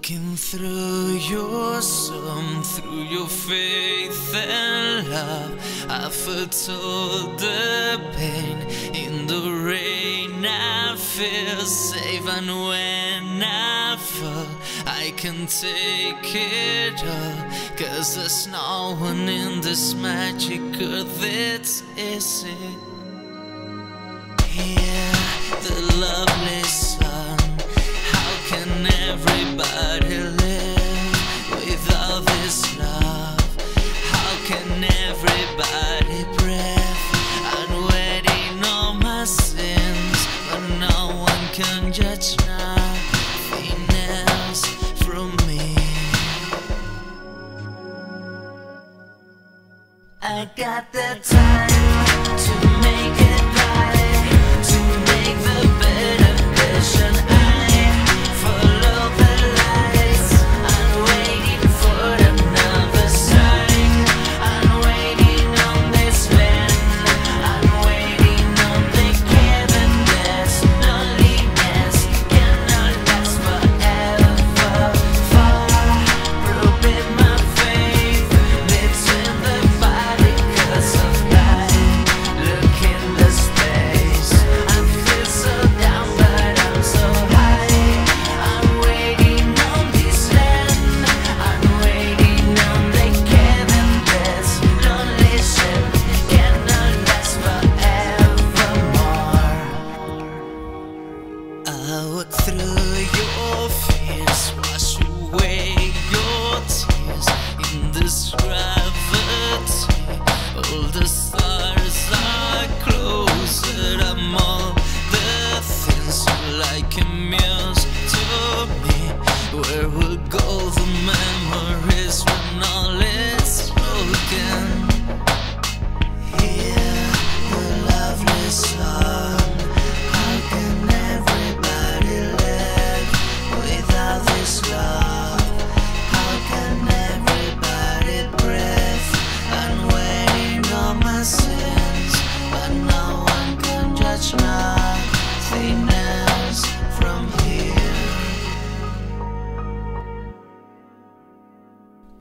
Looking through your sum, through your faith and love, I foretold the pain in the rain I feel. Save and when I fall, I can take it all. Cause there's no one in this magic earth that's easy. Yeah, the loveless. judge nothing else from me. I got the time to make it right, to make the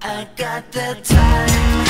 I got the time.